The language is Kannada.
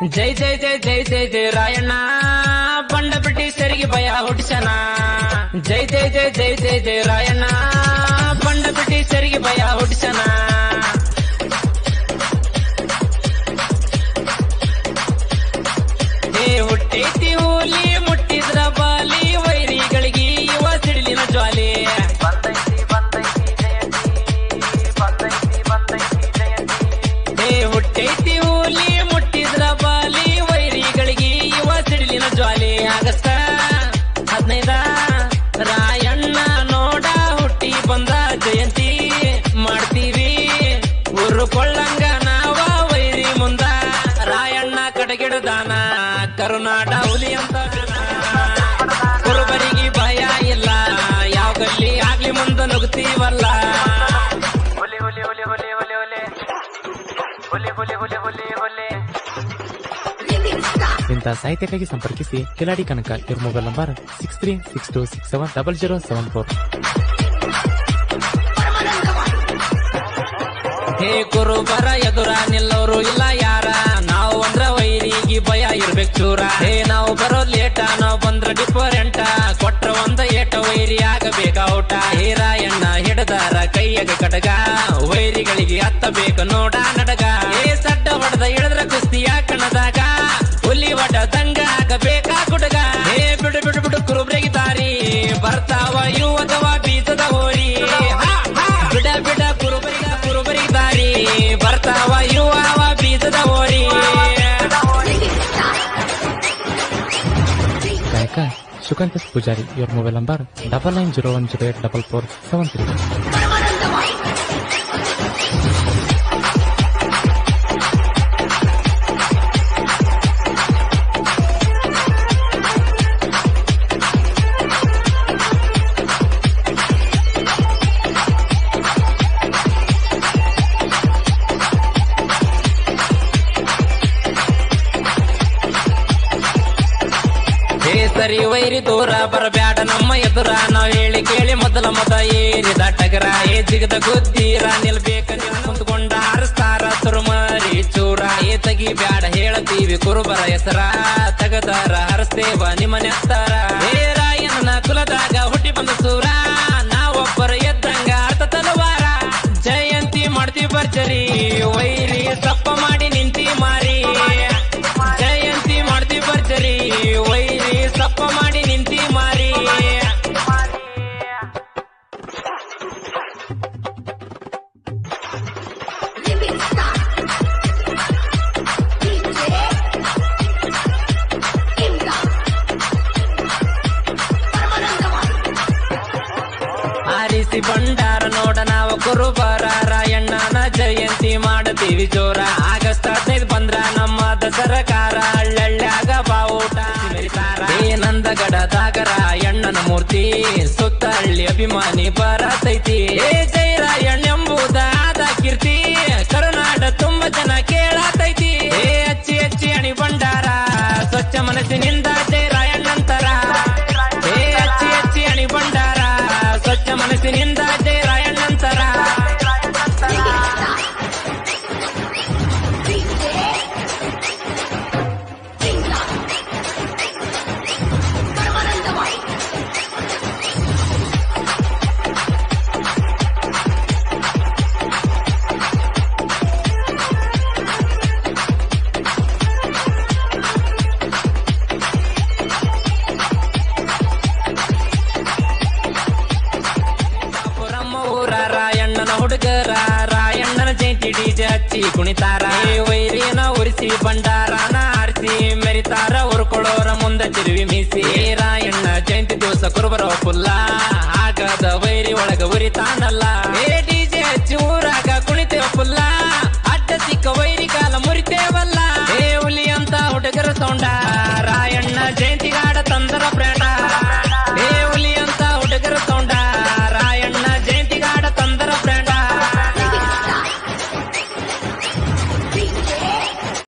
జై జై జై జై జై జై రాయణ బండ పెట్టి సరిగి సరిగిపోయా ఒడిసనా జై జై జై జై జై జై రాయణ బండ పెట్టి సరిగి సరిగిపోయా ఒడిసనా ಆಗಸ್ಟ ಹದಿನೈದ, ರಾಯಣ್ಣ, ನೋಡ, ಹುಟ್ಟಿ ಬಂದ ಜಯಂತಿ ಮಾಡ್ತೀವಿ. ಊರು ಕೊಳ್ಳಂಗ ನಾವ ವೈರಿ ಮುಂದ. ರಾಯಣ್ಣ ಕಡೆಗಿಡದಾನ ಕರುನಾಡ ಹುಲಿ ಅಂತ ಕುರುಬರಿಗೆ ಭಯ ಇಲ್ಲ, ಯಾವ ಗಲ್ಲಿ ಆಗ್ಲಿ ಮುಂದೆ ನುಗ್ತೀವಲ್ಲ. ಇಂಥ ಸಾಹಿತ್ಯಕ್ಕಾಗಿ ಸಂಪರ್ಕಿಸಿ ಕಿಲಾಡಿ ಕನಕ ಇವ್ರ mobile number six three six two six seven double zero seven four ಹೇ ಕುರುಬರ ಎದುರ ನಿಲ್ಲೋರು ಇಲ್ಲ ಯಾರ? ನಾವು ಅಂದ್ರ ವೈರಿಗೆ ಭಯ ಇರ್ಬೇಕು ಚೂರ. ಹೇ, ನಾವು ಬರೋ ಲೇಟ, ನಾವು ಬಂದ್ರ ಡಿಫರೆಂಟ ಕೊಟ್ರ ಒಂದ ಏಟ ವೈರಿ ಆಗಬೇಕ ಔಟ ಹೇ ರಾಯಣ್ಣ ಹಿಡದಾರ ಕೈಯಾಗ ಕಡಗ, ವೈರಿಗಳಿಗೆ ಹತ್ತಬೇಕು ನೋಡ ನಡಗ. ಬರ್ತಾವ ಇರುವದವ ಬೀಜದ ಹೋರಿ ಹಾ, ಹಾ. ಬಿಡ ಬಿಡ ಕುರುಬರಿಗ ಕುರುಬರಿಗೆ ದಾರಿ ಬರ್ತಾವ ಇರುವವ ಬೀಜದ ಹೋರಿ ಗಾಯಕ ಸುಕಾಂತ್ ಪೂಜಾರಿ ಇವ್ರ mobile number double nine zero one zero eight double four seven three ಸರಿ ವೈರಿ ದೂರ ಬರಬ್ಯಾಡ. ನಮ್ಮ ಎದುರ ನಾವ್ ಹೇಳಿ ಕೇಳಿ ಮೊದಲ ಮೊದ ಏರಿ ಟಗರ. ಏ ಜಿಗದ ಗುದ್ದೀರ ನಿಲ್ಬೇಕ ನಿಲ್ ಕುಂತ್ಕೊಂಡ. ಹಾರಿಸ್ತಾರ ಸುರುಮರಿ ಚೂರ. ಏ ತಗಿ ಬ್ಯಾಡ ಹೇಳತೀವಿ ಕುರುಬರ ಹೆಸರ. ತಗದಾರ ಹರಸ್ತೇವ ನಿಮ್ಮ ಹತ್ತಾರ ಏರಾಯನ ರಾಯನ ಕುಲದಾಗ ಹುಟ್ಟಿ ಬಂದ ಸೂರ. ನಾವೊಬ್ಬರ ಎದ್ದಂಗ ಅರ್ಥ ತಲವಾರ. ಜಯಂತಿ ಮಾಡ್ತೀವಿ ಭರ್ಜರಿ. ವೈರಿ ತಪ್ಪ ಮಾಡಿ ಆರಿಸಿ ಭಂಡಾರ ನೋಡ ನಾವು ಬರಾರ ರಾಯಣ್ಣನ ಜಯಂತಿ ಮಾಡುತ್ತೀವಿ ಜೋರ. ಆಗಸ್ಟ್ ಹದಿನೈದು ಬಂದ್ರ ನಮ್ಮ ಸರ್ಕಾರ ಹಳ್ಳಳ್ಳ್ಯಾಗ ಬಾವುಟ ನಂದಗಡದಾಗ ರಾಯಣ್ಣನ ಮೂರ್ತಿ ಸುತ್ತ ಹಳ್ಳಿ ಅಭಿಮಾನಿ ಬರತೈತಿ. ಊರ ರಾಯಣ್ಣನ ಹುಡುಗರ, ರಾಯಣ್ಣನ ಜಯಂತಿ ಡಿಜೆ ಹಚ್ಚಿ ಕುಣಿತಾರ. ವೈರಿನ ಉರಿಸಿ ಬಂಡಾರನ ಆರಿಸಿ ಮೆರಿತಾರ ಉರ್ಕೊಳೋರ ಮುಂದೆ ತಿರುವಿ ಮೀಸಿ. ರಾಯಣ್ಣ ಜಯಂತಿ ದಿವಸ ಕುರುಬರ ಪುಲ್ಲ ಆಗದ ವೈರಿ ಒಳಗ ಉರಿತಾನಲ್ಲ. ಏ